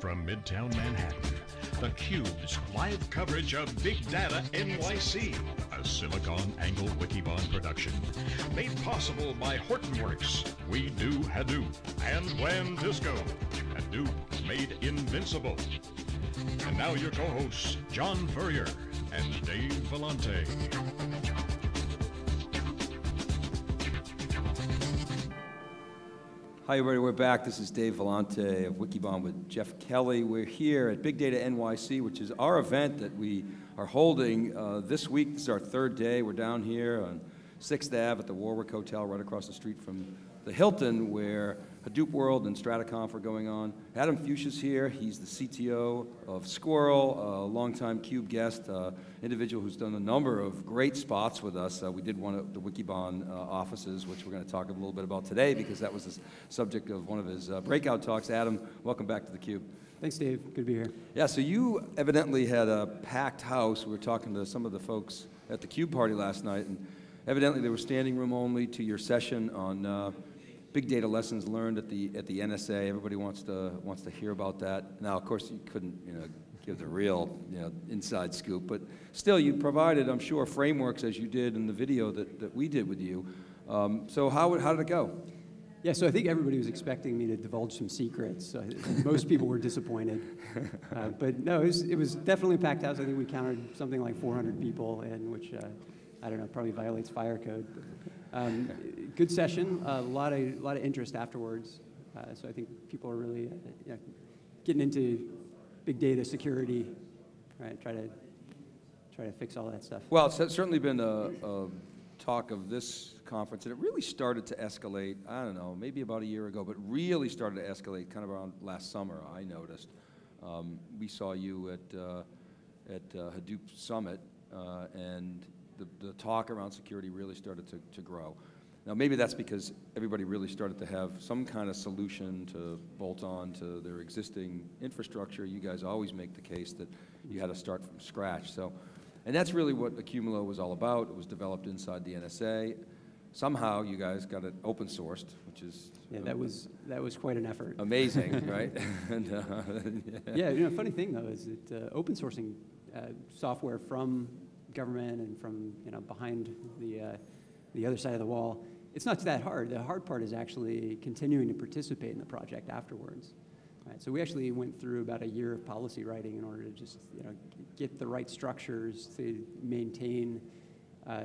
from Midtown Manhattan, theCUBE's live coverage of Big Data NYC, a SiliconANGLE Wikibon production. Made possible by Hortonworks, We Do Hadoop, and WANdisco. Hadoop made invincible. And now your co-hosts, John Furrier and Dave Vellante. Hi everybody, we're back. This is Dave Vellante of Wikibon with Jeff Kelly. We're here at Big Data NYC, which is our event that we are holding uh, this week. This is our third day. We're down here on 6th Ave at the Warwick Hotel right across the street from the Hilton where Hadoop World and StrataConf are going on. Adam Fuchs is here. He's the CTO of Sqrrl, a longtime CUBE guest, uh, individual who's done a number of great spots with us. Uh, we did one at the Wikibon uh, offices, which we're going to talk a little bit about today because that was the subject of one of his uh, breakout talks. Adam, welcome back to the Cube. Thanks, Dave. Good to be here. Yeah, so you evidently had a packed house. We were talking to some of the folks at the CUBE party last night, and evidently there was standing room only to your session on uh, big data lessons learned at the at the NSA. Everybody wants to wants to hear about that. Now, of course, you couldn't you know give the real you know inside scoop, but still, you provided, I'm sure, frameworks as you did in the video that, that we did with you. Um, so how how did it go? Yeah, so I think everybody was expecting me to divulge some secrets. Uh, most people were disappointed. Uh, but no, it was, it was, definitely a packed house. I think we counted something like 400 people in, which, uh, I don't know, probably violates fire code. Um, good session, a lot of, lot of interest afterwards. Uh, so I think people are really uh, you know, getting into big data security, right? Try to, try to fix all that stuff. Well, it's certainly been a, a talk of this conference, and it really started to escalate, I don't know, maybe about a year ago, but really started to escalate kind of around last summer, I noticed. Um, we saw you at, uh, at uh, Hadoop Summit, uh, and the, the talk around security really started to, to grow. Now, maybe that's because everybody really started to have some kind of solution to bolt on to their existing infrastructure. You guys always make the case that you had to start from scratch. So, and that's really what Accumulo was all about. It was developed inside the NSA. Somehow, you guys got it open sourced, which is yeah, that was that was quite an effort. Amazing, right? and, uh, yeah. yeah, you know, funny thing though is that uh, open sourcing uh, software from government and from you know behind the uh, the other side of the wall, it's not that hard. The hard part is actually continuing to participate in the project afterwards. Right, so we actually went through about a year of policy writing in order to just you know get the right structures to maintain uh,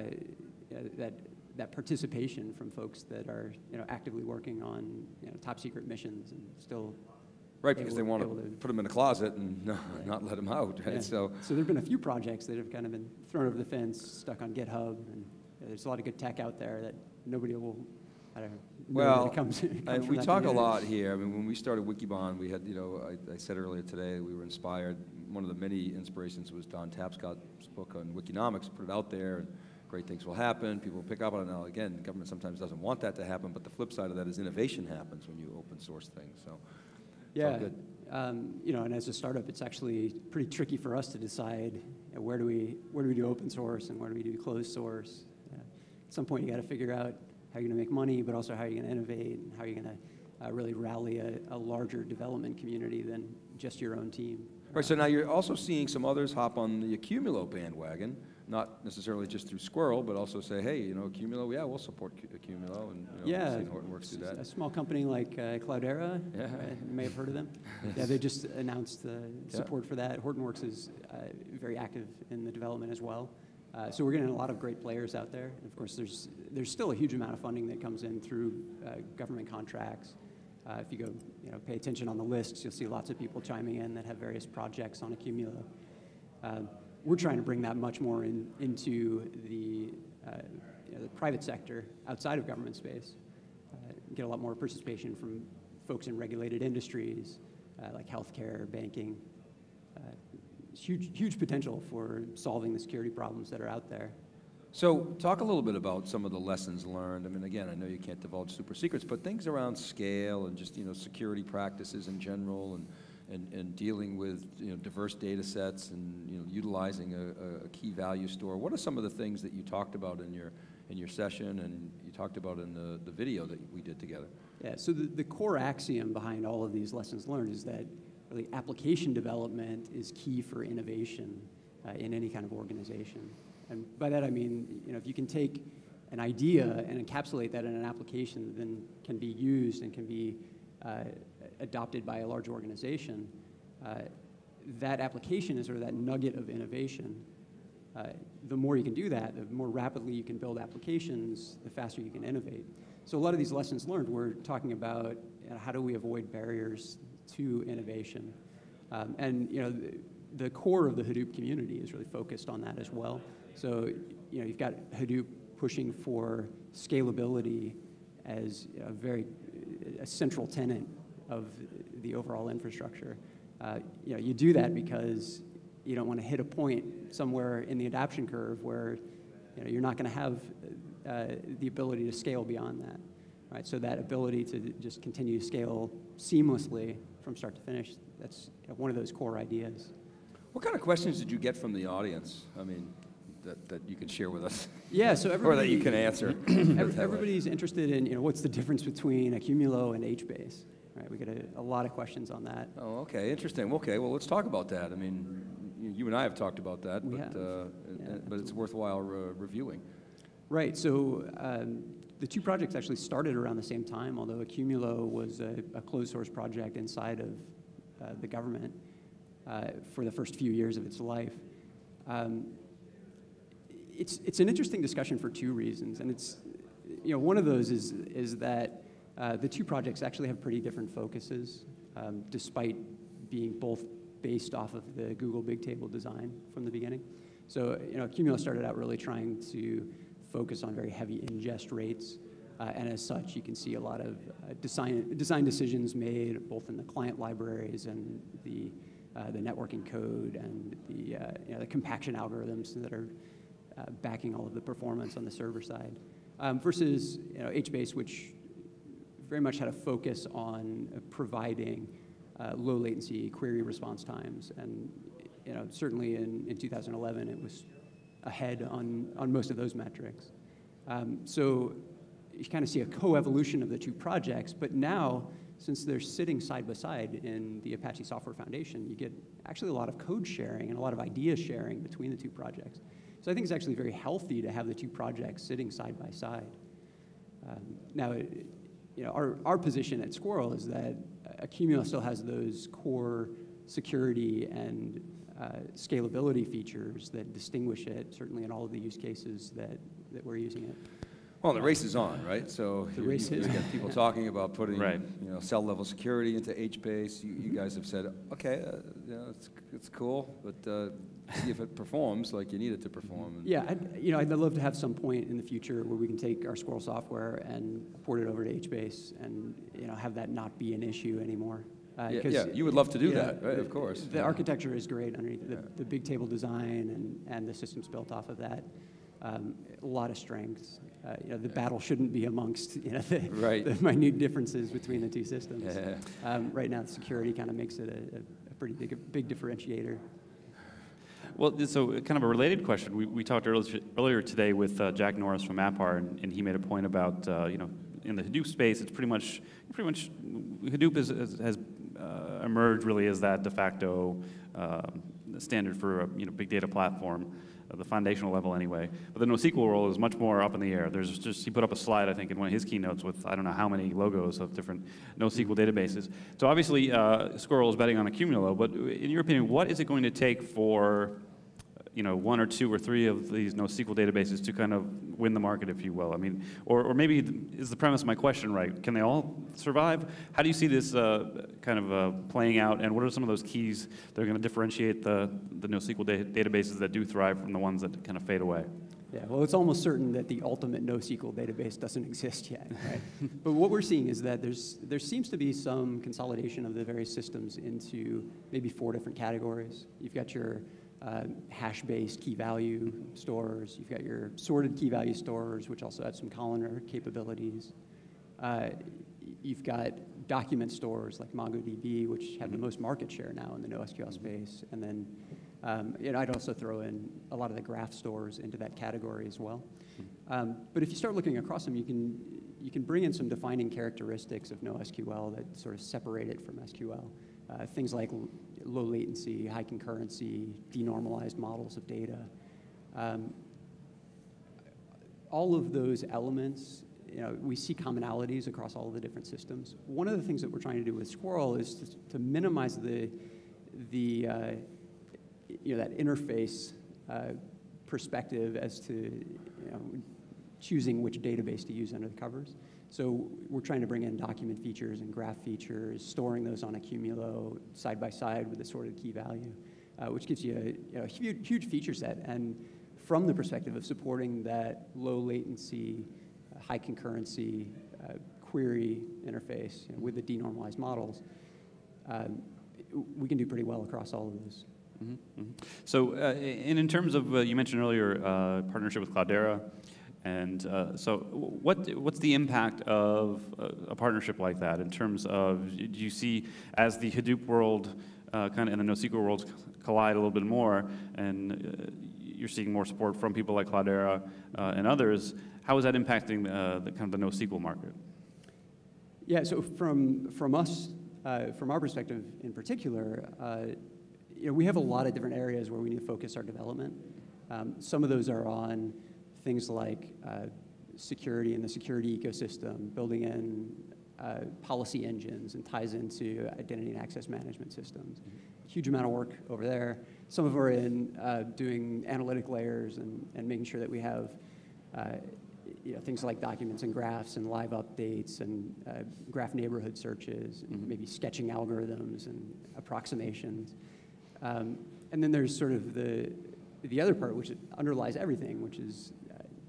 that that participation from folks that are you know actively working on you know, top secret missions and still Right, because they want to, to, put them in a closet and right. not let them out. Right? Yeah. So, so there have been a few projects that have kind of been thrown over the fence, stuck on GitHub, and there's a lot of good tech out there that nobody will. I don't know. Well, comes, comes we talk a lot here. I mean, when we started Wikibon, we had, you know, I, I, said earlier today, we were inspired. One of the many inspirations was Don Tapscott's book on Wikinomics. Put it out there, and great things will happen. People will pick up on it. Now, again, government sometimes doesn't want that to happen, but the flip side of that is innovation happens when you open source things. So. Yeah. Um, you know, and as a startup, it's actually pretty tricky for us to decide you know, where do we where do we do open source and where do we do closed source. at some point, you got to figure out how you're going to make money, but also how you're going to innovate and how you're going to uh, really rally a, a, larger development community than just your own team. Right. So now you're also seeing some others hop on the Accumulo bandwagon not necessarily just through Sqrrl, but also say, hey, you know, Accumulo, yeah, we'll support Accumulo, and you know, yeah, Hortonworks do that. A small company like uh, Cloudera, yeah. Uh, you may have heard of them. yes. Yeah, they just announced uh, support yeah. for that. Hortonworks is uh, very active in the development as well. Uh, so we're getting a lot of great players out there. And of course, there's there's still a huge amount of funding that comes in through uh, government contracts. if you go, you know, pay attention on the lists, you'll see lots of people chiming in that have various projects on Accumulo we're trying to bring that much more in, into the, uh, you know, the private sector outside of government space. Uh, get a lot more participation from folks in regulated industries uh, like healthcare, banking. Uh, huge, huge potential for solving the security problems that are out there. So talk a little bit about some of the lessons learned. I mean, again, I know you can't divulge super secrets, but things around scale and just, you know, security practices in general and and, and dealing with you know, diverse data sets and you know, utilizing a, a, key value store. What are some of the things that you talked about in your, in your session and you talked about in the, the video that we did together? Yeah, so the, the core axiom behind all of these lessons learned is that really application development is key for innovation uh, in any kind of organization. And by that I mean, you know, if you can take an idea and encapsulate that in an application that then can be used and can be uh, adopted by a large organization, uh, that application is sort of that nugget of innovation. Uh, the more you can do that, the more rapidly you can build applications, the faster you can innovate. So a lot of these lessons learned, we're talking about you know, how do we avoid barriers to innovation. Um, and you know, the, the, core of the Hadoop community is really focused on that as well. So you know, you've got Hadoop pushing for scalability as a very a central tenet of the overall infrastructure. Uh, you know, you do that because you don't want to hit a point somewhere in the adoption curve where you know, you're not going to have uh, the ability to scale beyond that. Right? So that ability to just continue to scale seamlessly from start to finish, that's one of those core ideas. What kind of questions did you get from the audience? I mean, that, that you can share with us? Yeah, so or that you can answer. everybody's interested in, you know, what's the difference between Accumulo and HBase? Right, we get a, a lot of questions on that. Oh, okay, interesting. Okay, well, let's talk about that. I mean, you and I have talked about that, we but, uh, yeah. but it's worthwhile re reviewing. Right, so um, the two projects actually started around the same time, although Accumulo was a, a closed source project inside of uh, the government uh, for the first few years of its life. Um, it's, it's an interesting discussion for two reasons, and it's, you know, one of those is, is that uh, the two projects actually have pretty different focuses, um, despite being both based off of the Google Bigtable design from the beginning. So, you know, Accumulo started out really trying to focus on very heavy ingest rates, uh, and as such, you can see a lot of uh, design, design decisions made both in the client libraries and the, uh, the networking code and the, uh, you know, the compaction algorithms that are backing all of the performance on the server side. Um, versus you know, HBase, which very much had a focus on uh, providing uh, low latency query response times. And you know, certainly in, in 2011, it was ahead on, on most of those metrics. Um, so you kind of see a co-evolution of the two projects, but now, since they're sitting side by side in the Apache Software Foundation, you get actually a lot of code sharing and a lot of idea sharing between the two projects. So I think it's actually very healthy to have the two projects sitting side by side. Um, now, you know, our, our position at Sqrrl is that Accumulo still has those core security and uh, scalability features that distinguish it, certainly in all of the use cases that, that we're using it. Well, the race is on, right? So the you, race you, is. You get people talking about putting, right. you know, cell level security into HBase. You, you guys have said, okay, uh, you know, it's, it's cool, but uh, see if it performs like you need it to perform. Yeah, I'd, you know, I'd love to have some point in the future where we can take our Sqrrl software and port it over to HBase and you know have that not be an issue anymore. Uh, yeah, yeah, you would love to do yeah, that, right? The, of course. The yeah. architecture is great underneath the, the Bigtable design and, and the systems built off of that. Um, a lot of strengths. Uh, you know, the battle shouldn't be amongst you know the, right. the minute differences between the two systems. Yeah. Um, right now, security kind of makes it a, a, pretty big, a big differentiator. Well, so kind of a related question. We, we talked earlier, earlier today with uh, Jack Norris from MapR, and, and, he made a point about, uh, you know, in the Hadoop space, it's pretty much, pretty much, Hadoop is, has, has uh, emerged really as that de facto um, standard for a you know, big data platform the foundational level anyway. But the NoSQL role is much more up in the air. There's just, he put up a slide, I think, in one of his keynotes with I don't know how many logos of different NoSQL databases. So obviously, uh, Sqrrl is betting on Accumulo, but in your opinion, what is it going to take for you know, one or two or three of these NoSQL databases to kind of win the market, if you will? I mean, or, or maybe is the premise of my question right? Can they all survive? How do you see this uh, kind of uh, playing out, and what are some of those keys that are going to differentiate the, the NoSQL da databases that do thrive from the ones that kind of fade away? Yeah, well, it's almost certain that the ultimate NoSQL database doesn't exist yet, right? but what we're seeing is that there's, there seems to be some consolidation of the various systems into maybe four different categories. You've got your uh, hash-based key value stores. You've got your sorted key value stores, which also have some columnar capabilities. Uh, you've got document stores like MongoDB, which have the most market share now in the NoSQL space. And then um, you know, I'd also throw in a lot of the graph stores into that category as well. Um, but if you start looking across them, you can, you can bring in some defining characteristics of NoSQL that sort of separate it from SQL. uh, things like low latency, high concurrency, denormalized models of data. Um, all of those elements, you know, we see commonalities across all the different systems. One of the things that we're trying to do with Sqrrl is to, to minimize the, the uh, you know, that interface uh, perspective as to you know, choosing which database to use under the covers. So we're trying to bring in document features and graph features, storing those on Accumulo side by side with a sorted key value, uh, which gives you a, know, huge, huge feature set. And from the perspective of supporting that low latency, uh, high concurrency uh, query interface you know, with the denormalized models, um, we can do pretty well across all of those. Mm -hmm. So, uh, and in terms of, uh, you mentioned earlier, uh, partnership with Cloudera. And uh, so, what, what's the impact of a, a, partnership like that in terms of, do you see as the Hadoop world uh, kind of and the NoSQL worlds collide a little bit more, and uh, you're seeing more support from people like Cloudera uh, and others, how is that impacting uh, the kind of the NoSQL market? Yeah, so from, from us, uh, from our perspective in particular, you know, we have a lot of different areas where we need to focus our development. Um, some of those are on things like uh, security and the security ecosystem, building in uh, policy engines and ties into identity and access management systems. Mm-hmm. Huge amount of work over there. Some of them are in uh, doing analytic layers and, and making sure that we have uh, you know, things like documents and graphs and live updates and uh, graph neighborhood searches and mm-hmm. maybe sketching algorithms and approximations. Um, and then there's sort of the, the other part, which underlies everything, which is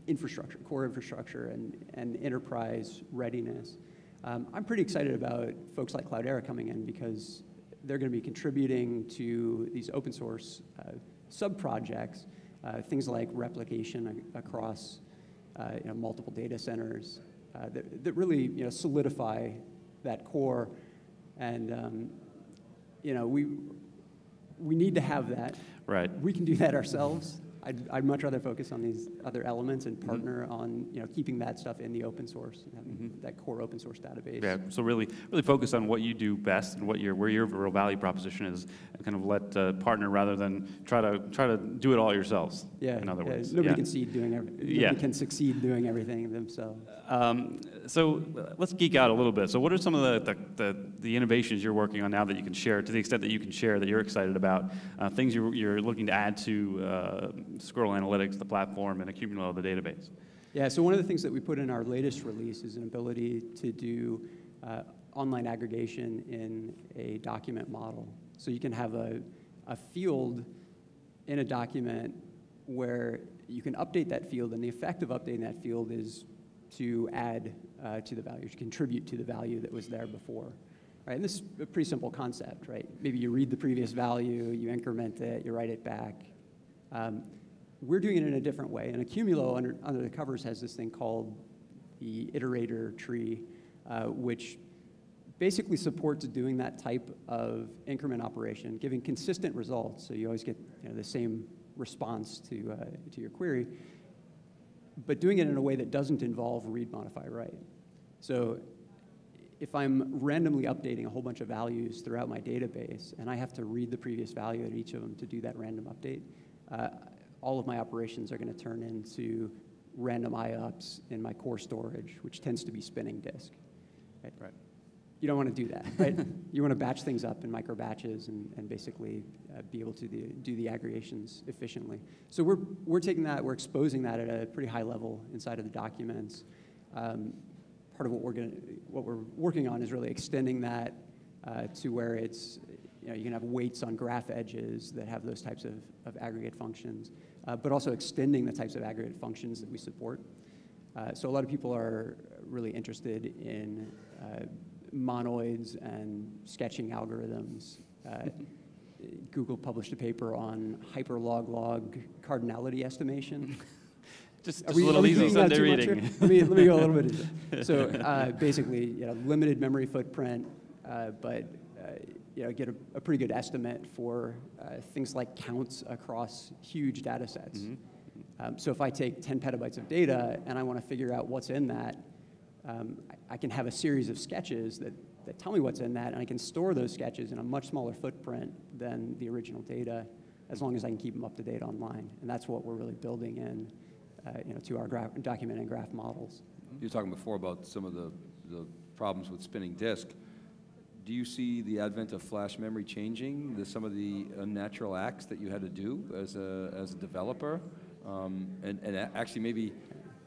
infrastructure, core infrastructure, and, and enterprise readiness. Um, I'm pretty excited about folks like Cloudera coming in because they're going to be contributing to these open source uh, sub projects, uh, things like replication across uh, you know, multiple data centers uh, that, that really you know, solidify that core. And um, you know, we, we need to have that. Right. We can do that ourselves. I'd, I'd much rather focus on these other elements and mm-hmm. partner mm-hmm. on you know keeping that stuff in the open source, mm-hmm. that core open source database. Yeah, so really, really focus on what you do best and what your where your real value proposition is, and kind of let uh, partner rather than try to try to do it all yourselves. Yeah, in other yeah, words, nobody yeah. can succeed doing every, nobody yeah. can succeed doing everything themselves. Um, so let's geek out a little bit. So what are some of the, the, the, the, innovations you're working on now that you can share, to the extent that you can share, that you're excited about, uh, things you're, you're, looking to add to uh, Sqrrl Analytics, the platform, and Accumulo, the database? Yeah, so one of the things that we put in our latest release is an ability to do uh, online aggregation in a document model. So you can have a, a field in a document where you can update that field, and the effect of updating that field is to add uh, to the value, to contribute to the value that was there before. Right, and this is a pretty simple concept, right? Maybe you read the previous value, you increment it, you write it back. Um, we're doing it in a different way. And Accumulo, under, under the covers, has this thing called the iterator tree, uh, which basically supports doing that type of increment operation, giving consistent results. So you always get you know, the same response to, uh, to your query, but doing it in a way that doesn't involve read, modify, write. So if I'm randomly updating a whole bunch of values throughout my database and I have to read the previous value at each of them to do that random update, uh, all of my operations are going to turn into random IOPS in my core storage, which tends to be spinning disk. Right. right. You don't want to do that, right? you want to batch things up in micro batches and, and basically uh, be able to the, do the aggregations efficiently. So we're, we're taking that, we're exposing that at a pretty high level inside of the documents. Um, part of what we're, gonna, what we're working on is really extending that uh, to where it's, you know, you can have weights on graph edges that have those types of, of aggregate functions, uh, but also extending the types of aggregate functions that we support. Uh, so a lot of people are really interested in uh, monoids and sketching algorithms. Uh, Google published a paper on HyperLogLog cardinality estimation. just, just we, a little easy Sunday reading. let, me, let me go a little bit into it. So uh, basically, you know, limited memory footprint, uh, but you know, get a, a, pretty good estimate for uh, things like counts across huge data sets. Mm -hmm. um, so if I take 10 petabytes of data and I want to figure out what's in that, um, I, I, can have a series of sketches that, that tell me what's in that, and I can store those sketches in a much smaller footprint than the original data, as long as I can keep them up to date online. And that's what we're really building in, uh, you know, to our graph, document and graph models. You were talking before about some of the, the problems with spinning disk. Do you see the advent of flash memory changing the, some of the unnatural acts that you had to do as a, as a developer? Um, and, and actually maybe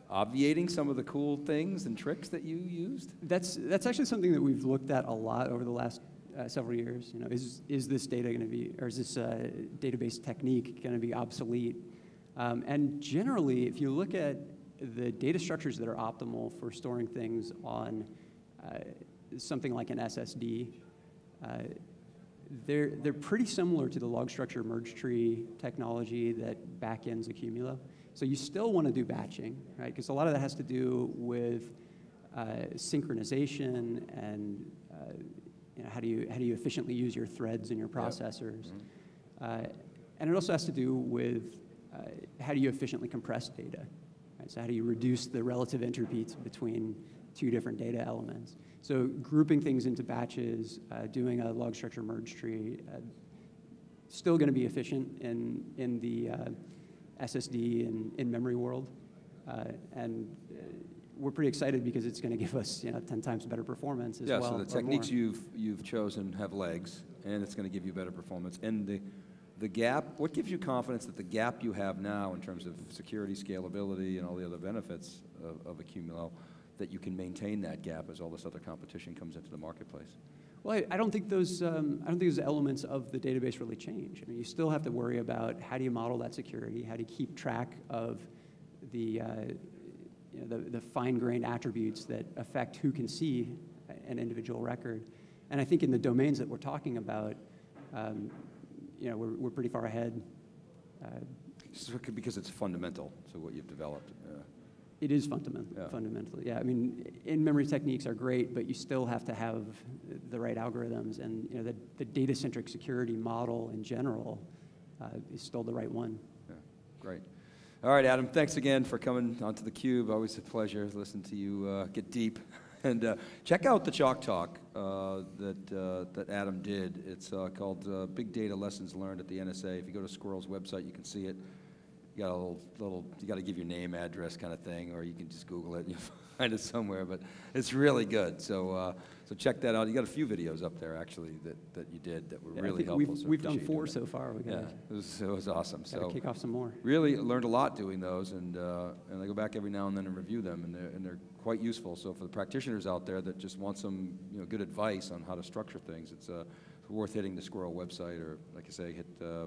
obviating some of the cool things and tricks that you used? That's, that's actually something that we've looked at a lot over the last uh, several years. You know, is, is this data going to be, or is this uh, database technique going to be obsolete? Um, and generally, if you look at the data structures that are optimal for storing things on uh, something like an SSD, uh, they're, they're pretty similar to the log structure merge tree technology that backends Accumulo. So you still want to do batching, right? Because a lot of that has to do with uh, synchronization and uh, you know, how do you how do you efficiently use your threads and your processors, yep. mm-hmm. uh, and it also has to do with uh, how do you efficiently compress data. Right? So how do you reduce the relative entropy between two different data elements? So grouping things into batches, uh, doing a log structure merge tree, uh, still going to be efficient in in the SSD and in-memory world. Uh, and uh, we're pretty excited because it's going to give us you know, 10 times better performance as yeah, well. Yeah, so the techniques you've, you've chosen have legs, and it's going to give you better performance. And the, the gap, what gives you confidence that the gap you have now in terms of security, scalability, and all the other benefits of, of Accumulo, that you can maintain that gap as all this other competition comes into the marketplace? Well, I, I don't think those um, I don't think those elements of the database really change. I mean, you still have to worry about how do you model that security, how do you keep track of the uh, you know, the, the fine-grained attributes that affect who can see an individual record. And I think in the domains that we're talking about, um, you know, we're, we're pretty far ahead. Uh, because it's fundamental to what you've developed. It is fundamental, yeah. fundamentally. Yeah, I mean, in-memory techniques are great, but you still have to have the right algorithms, and you know, the, the data-centric security model in general uh, is still the right one. Yeah, great. All right, Adam, thanks again for coming onto the Cube. Always a pleasure to listen to you uh, get deep. And uh, check out the Chalk Talk uh, that, uh, that Adam did. It's uh, called Big Data Lessons Learned at the NSA. If you go to Sqrrl's website, you can see it you got a little, little you got to give your name, address kind of thing, or you can just Google it and you'll find it somewhere. But it's really good. So, uh, so check that out. You got a few videos up there actually that, that you did that were yeah, really helpful. We've, so we've done four so far. We yeah, it was, it was awesome. So kick off some more. Really learned a lot doing those, and uh, and I go back every now and then and review them, and they're and they're quite useful. So for the practitioners out there that just want some you know good advice on how to structure things, it's uh, worth hitting the Sqrrl website or like I say, hit. Uh,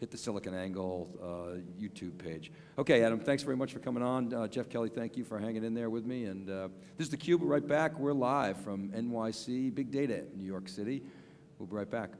hit the SiliconANGLE uh, YouTube page. Okay, Adam, thanks very much for coming on. Uh, Jeff Kelly, thank you for hanging in there with me. And uh, this is theCUBE, right back. We're live from NYC, Big Data, New York City. We'll be right back.